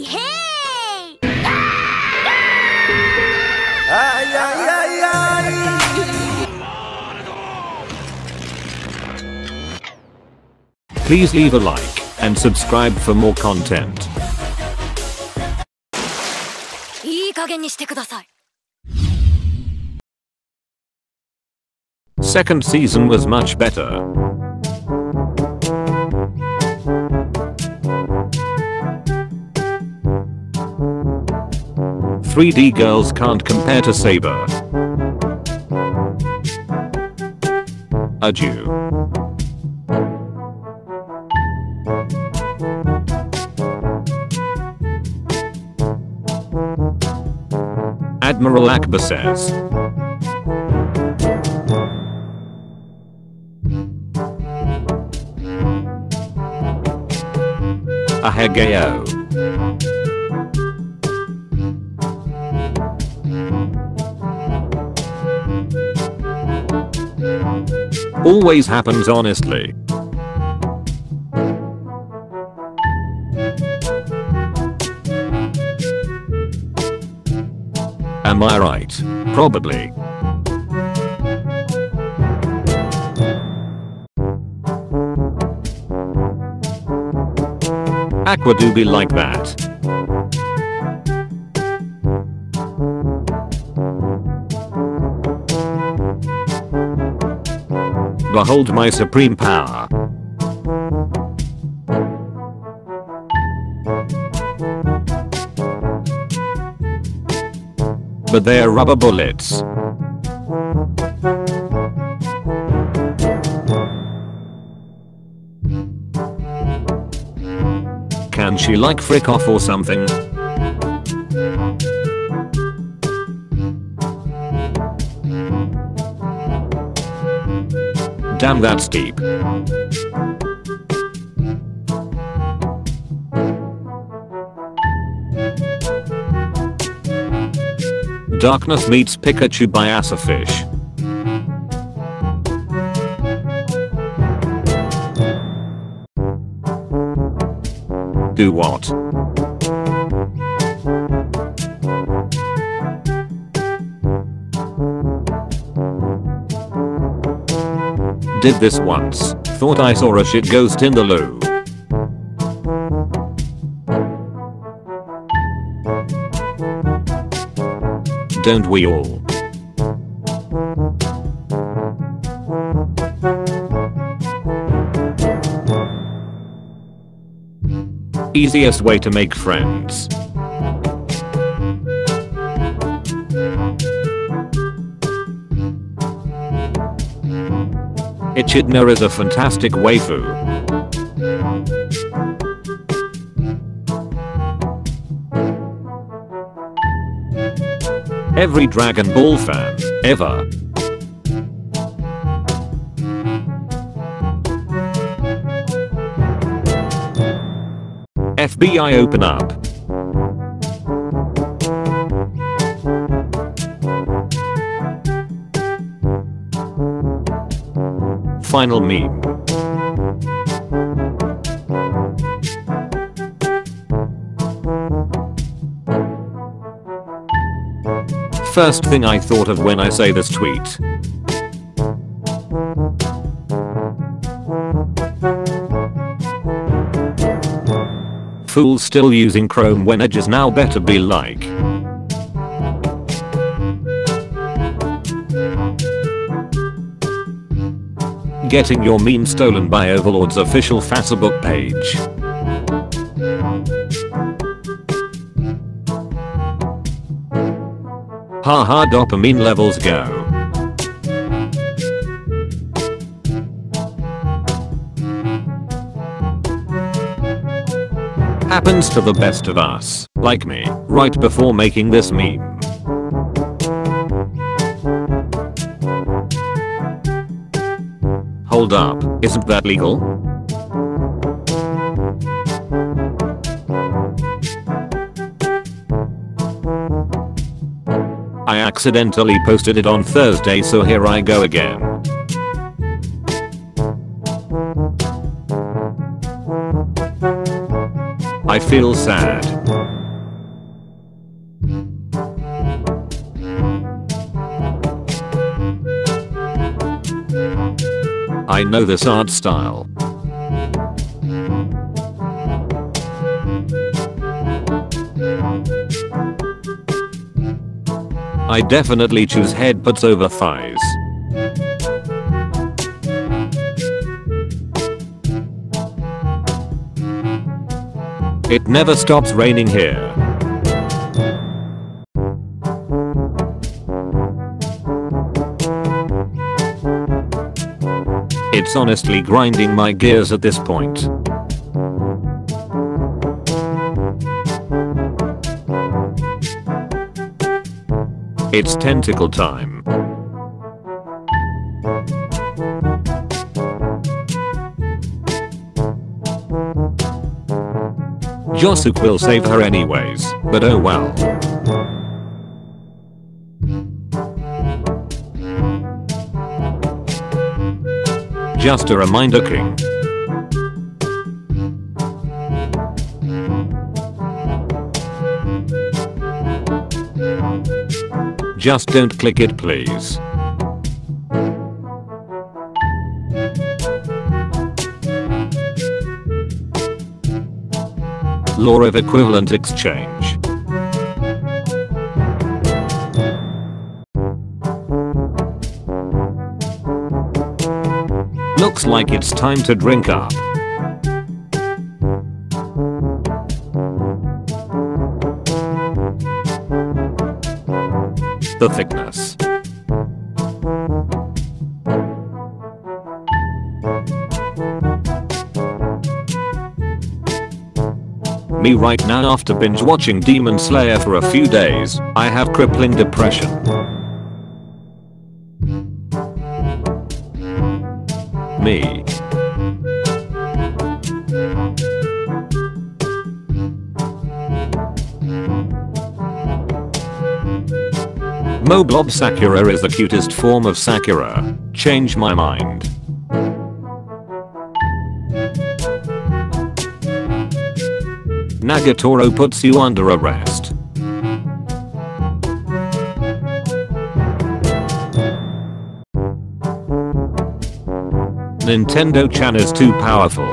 Hey, hey! Ay, ay, ay, ay. Please leave a like and subscribe for more content. いい加減にしてください。 Second season was much better. Three D girls can't compare to Saber. Adieu. Admiral Ackbar says. Ahegao. Always happens honestly. Am I right? Probably. Aqua do be like that. Behold my supreme power. But they are rubber bullets. Can she like frick off or something? Damn that's deep. Darkness meets Pikachu by Asafish. Do what? Did this once. Thought I saw a shit ghost in the loo. Don't we all? Easiest way to make friends. Echidna is a fantastic waifu. Every Dragon Ball fan, ever. FBI open up. Final meme. First thing I thought of when I say this tweet. Fools still using Chrome when Edge is now better be like. Getting your meme stolen by Overlord's official Facebook page. Haha dopamine levels go. Happens to the best of us, like me, right before making this meme. Hold up, isn't that legal? I accidentally posted it on Thursday so here I go again. I feel sad. I know this art style. I definitely choose headbutts over thighs. It never stops raining here. It's honestly grinding my gears at this point. It's tentacle time. Josuke will save her anyways, but oh well. Just a reminder king. Just don't click it please. Law of equivalent exchange. Looks like it's time to drink up. The thickness. Me right now after binge watching Demon Slayer for a few days, I have crippling depression. Me. Moblob Sakura is the cutest form of Sakura. Change my mind. Nagatoro puts you under arrest. Nintendo Chan is too powerful.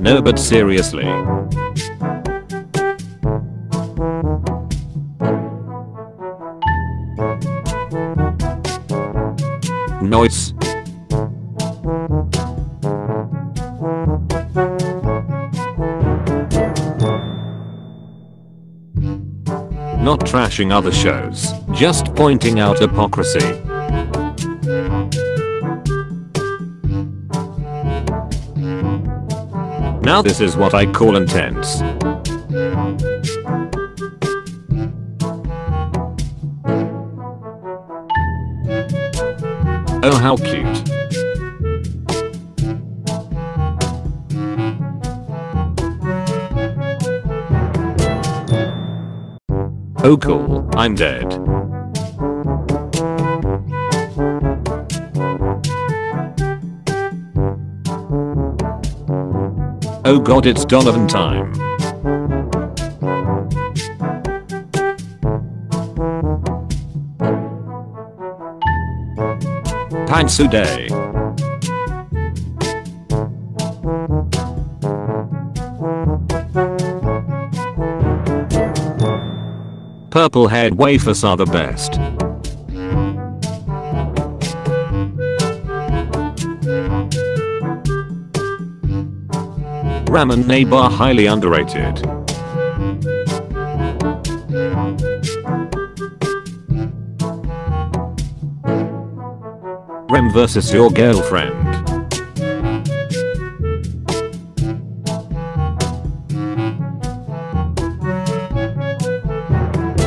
No but seriously. Noise. Not trashing other shows, just pointing out hypocrisy. Now this is what I call intense. Oh how cute. Oh cool, I'm dead. Oh god it's Donovan time. Pansude. Purple haired wafers are the best. Ramen neighbor highly underrated. Rem versus your girlfriend.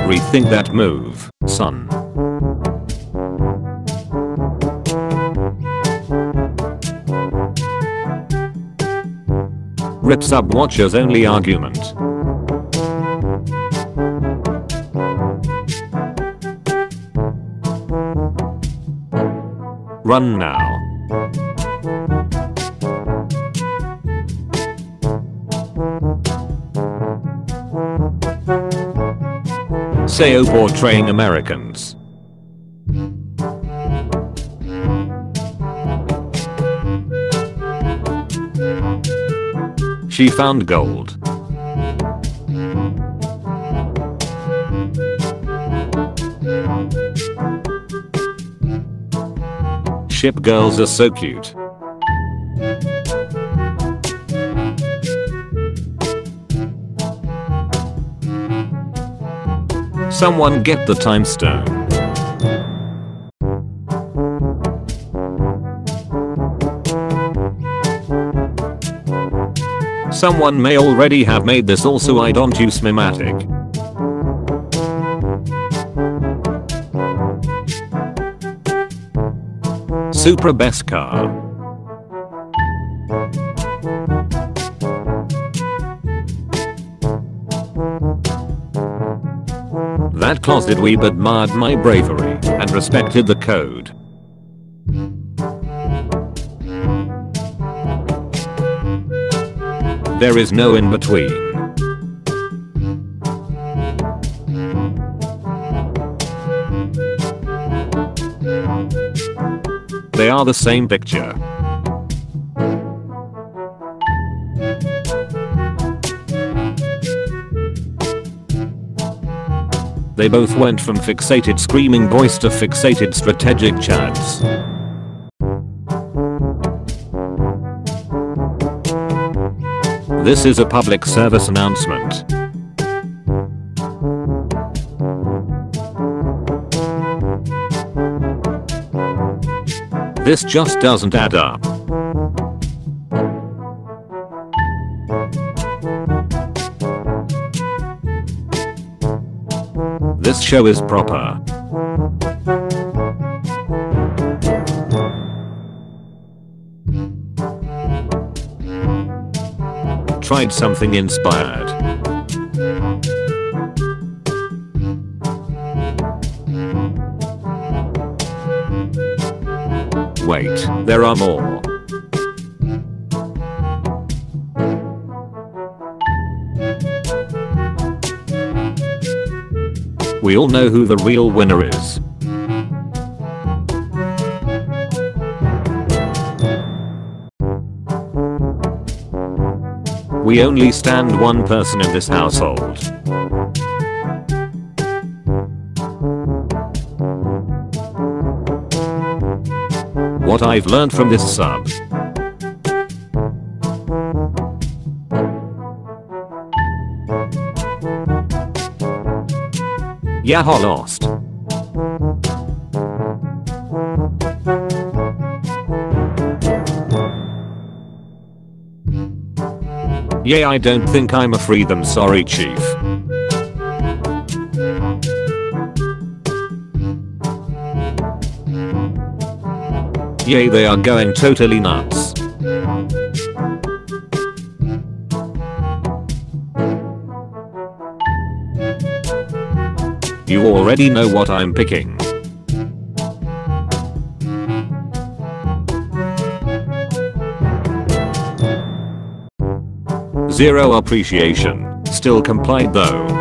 Rethink that move, son. Rip sub watchers only argument. Run now. SEO portraying Americans. She found gold. Ship girls are so cute. Someone get the time stone. Someone may already have made this also I don't use Mematic. Supra best car. That closet weeb admired my bravery and respected the code. There is no in between. They are the same picture. They both went from fixated screaming boys to fixated strategic chads. This is a public service announcement. This just doesn't add up. This show is proper. Tried something inspired. Wait, there are more. We all know who the real winner is. We only stand one person in this household. What I've learned from this sub. Yaha lost. Yeah I don't think I'm a free them sorry chief. Yay they are going totally nuts. You already know what I'm picking. Zero appreciation. Still complied though.